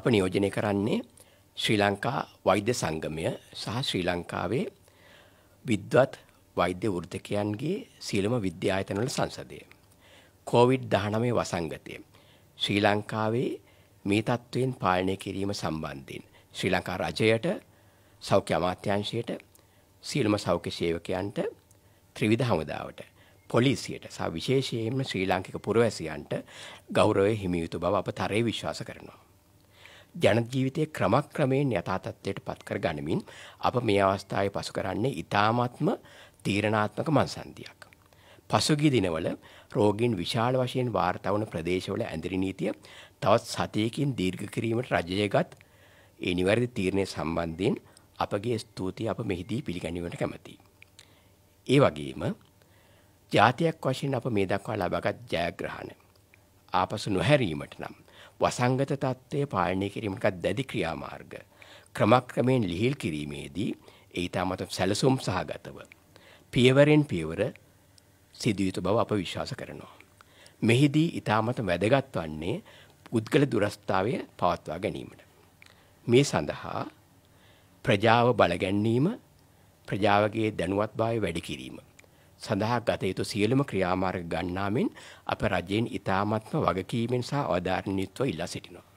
අප නියෝජනය කරන්නේ ශ්‍රී ලංකා වෛද්‍ය සංගමය සහ ශ්‍රී ලංකාවේ විද්වත් වෛද්‍ය වෘතකයන්ගේ සියලුම විද්‍යායතනවල සංසදය. කෝවිඩ් දහනමේ වසංගතය. ශ්‍රී ලංකාවේ මේ තත්ත්වයෙන් පාලනය කිරීම සම්බන්ධයෙන්. ශ්‍රී ලංකා රජයට සෞඛ්‍ය අමාත්‍යංශයට සියලුම සෞඛ්‍ය සේවකයන්ට ත්‍රිවිධ හමුදාවට පොලිසියට සහ විශේෂයෙන්ම ශ්‍රී ලාංකික පුරවැසියන්ට ගෞරවය හිමියුතු බව අප තරයේ විශ්වාස කරනවා. ජන ජීවිතය ක්‍රමක්‍රමයෙන් යථාතත්වයට පත් කර ගනිමින් අප මේ අවස්ථාවේ පසු කරන්නේ ඊ타මාත්ම තීරණාත්මක මන්සන්දියක්. පසුගිය දිනවල රෝගීන් විශාල වශයෙන් වාර්තා වුණ ප්‍රදේශවල ඇඳිරි නීතිය තවත් සතියකින් දීර්ඝ කිරීමට රජයගත් ඒ නිවැරදි තීරණය සම්බන්ධයෙන් අපගේ ස්තුතිය අප මෙහිදී පිළිගැනීමට කැමැතියි. ඒ වගේම ජාතියක් වශයෙන් අප මේ දක්වා ලබාගත් ජයග්‍රහණ ආපසු නොහැරීමට නම් වසංගත තත්ත්වය පාලනය කිරීමට දැඩි ක්‍රියාමාර්ග ක්‍රමක්‍රමයෙන් ලිහිල් කිරීමේදී ඒ ඊටමත් සැලසුම් සහගතව පියවරෙන් පියවර සිදුයුතු බව අප විශ්වාස කරනවා. මෙහිදී ඊටමත් වැදගත් වන්නේ පුද්ගල දුරස්ථාවය පවත්වා ගැනීමට. මේ සඳහා ප්‍රජාව බලගැන්වීම ප්‍රජාවගේ දැනුවත් භාවය වැඩි කිරීම සඳහා ගත යුතු සියලුම ක්‍රියාමාර්ග ගන්නාමෙන් අප රජයෙන් ඉතාමත්ම වගකීමෙන් සහ අවධාරණීත්ව ඉල්ලා සිටිනවා.